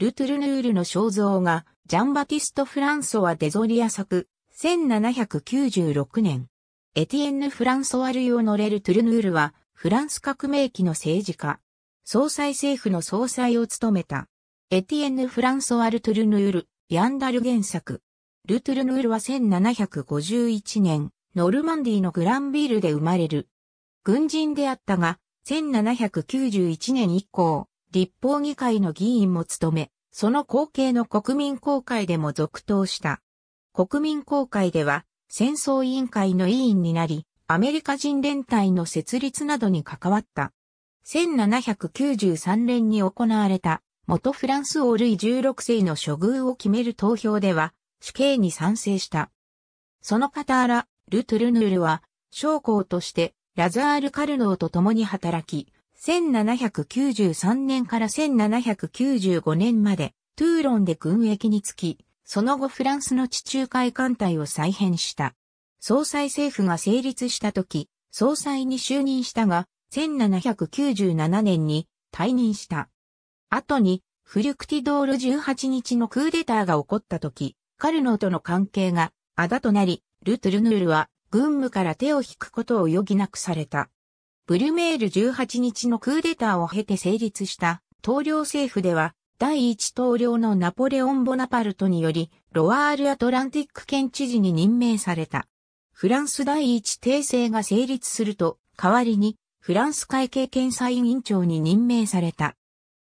ルトゥルヌールの肖像が、ジャンバティスト・フランソワ・デゾリア作、1796年。エティエンヌ・フランソワ・ルイオノレル・トゥルヌールは、フランス革命期の政治家。総裁政府の総裁を務めた。エティエンヌ・フランソワ・ル・トゥルヌール、ヤンダル原作。ル・トゥルヌールは1751年、ノルマンディのグランビールで生まれる。軍人であったが、1791年以降、立法議会の議員も務め、その後継の国民公会でも続投した。国民公会では、戦争委員会の委員になり、アメリカ人連隊の設立などに関わった。1793年に行われた元フランス王ルイ16世の処遇を決める投票では死刑に賛成した。その傍ら、ル・トゥルヌールは将校としてラザール・カルノーと共に働き、1793年から1795年までトゥーロンで軍役につき、その後フランスの地中海艦隊を再編した。総裁政府が成立した時、総裁に就任したが、1797年に退任した。後に、フリュクティドール18日のクーデターが起こった時、カルノーとの関係があだとなり、ルトゥルヌールは軍務から手を引くことを余儀なくされた。ブルメール18日のクーデターを経て成立した統領政府では第一統領のナポレオン・ボナパルトにより、ロワール・アトランティック県知事に任命された。フランス第一帝政が成立すると、代わりに、フランス会計検査委員長に任命された。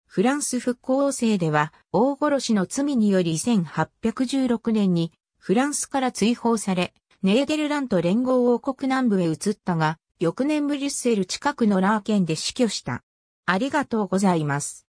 フランス復興政では、大殺しの罪により1816年に、フランスから追放され、ネーデルラント連合王国南部へ移ったが、翌年ブリュッセル近くのラーケンで死去した。ありがとうございます。